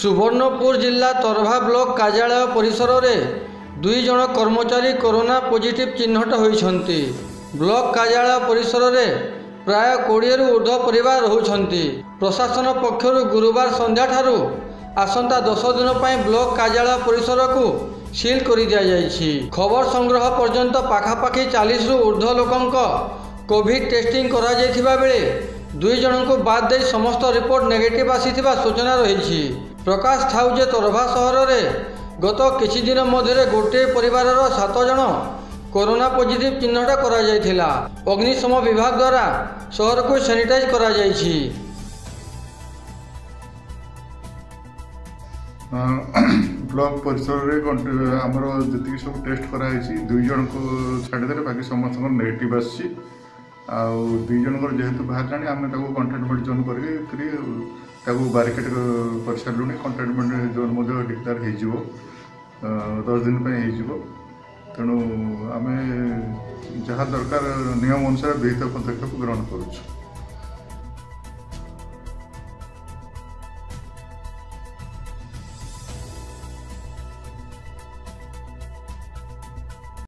ସୁବର୍ଣ୍ଣପୁର ଜିଲ୍ଲା ତରଭା ବ୍ଲକ କାର୍ଯ୍ୟାଳୟ ପରିସରରେ ଦୁଇ ଜଣ କର୍ମଚାରୀ କରୋନା ପଜିଟିଭ ଚିହ୍ନଟ ହୋଇଛନ୍ତି ବ୍ଲକ କାର୍ଯ୍ୟାଳୟ ପରିସରରେ ପ୍ରାୟ କୋଡ଼ିଏରୁ ଉର୍ଦ୍ଧ୍ୱ ପରିବାର ରହୁଛନ୍ତି ପ୍ରଶାସନ ପକ୍ଷରୁ ଗୁରୁବାର ସନ୍ଧ୍ୟାଠାରୁ ଆସନ୍ତା ଦଶ ଦିନ ପାଇଁ ବ୍ଲକ କାର୍ଯ୍ୟାଳୟ ପରିସରକୁ ସିଲ୍ କରିଦିଆଯାଇଛି। ଖବର ସଂଗ୍ରହ ପର୍ଯ୍ୟନ୍ତ ପାଖାପାଖି ଚାଳିଶରୁ ଉର୍ଦ୍ଧ୍ୱ ଲୋକଙ୍କ କୋଭିଡ ଟେଷ୍ଟିଂ କରାଯାଇଥିବା ବେଳେ ଦୁଇ ଜଣଙ୍କୁ ବାଦ୍ ଦେଇ ସମସ୍ତ ରିପୋର୍ଟ ନେଗେଟିଭ୍ ଆସିଥିବା ସୂଚନା ରହିଛି। ପ୍ରକାଶ ଥାଉ ଯେ ତରଭା ସହରରେ ଗତ କିଛି ଦିନ ମଧ୍ୟରେ ଗୋଟିଏ ପରିବାରର ସାତ ଜଣ କରୋନା ପଜିଟିଭ ଚିହ୍ନଟ କରାଯାଇଥିଲା। ଅଗ୍ନିଶମ ବିଭାଗ ଦ୍ୱାରା ସହରକୁ ସାନିଟାଇଜ କରାଯାଇଛି। ବ୍ଲକ ପରିସରରେ ଆମର ଯେତିକି ସବୁ ଟେଷ୍ଟ କରାହେଇଛି ଦୁଇ ଜଣଙ୍କୁ ଛାଡ଼ିଦେଲେ ବାକି ସମସ୍ତଙ୍କର ନେଗେଟିଭ୍ ଆସିଛି। ଆଉ ଦୁଇ ଜଣଙ୍କର ଯେହେତୁ ବାହାରିଲାଣି ଆମେ ତାକୁ କଣ୍ଟେନମେଣ୍ଟ ଜୋନ୍ କରିକି କରି ତାକୁ ବାରିକେଟ୍ କରିସାରିଲୁଣି। କଣ୍ଟେନମେଣ୍ଟ ଜୋନ୍ ମଧ୍ୟ ଡିକ୍ଲାର ହେଇଯିବ। ଅ, ଦଶ ଦିନ ପାଇଁ ହେଇଯିବ। ତେଣୁ ଆମେ ଯାହା ଦରକାର ନିୟମ ଅନୁସାରେ ବିହିତ ପଦକ୍ଷେପ ଗ୍ରହଣ କରୁଛୁ।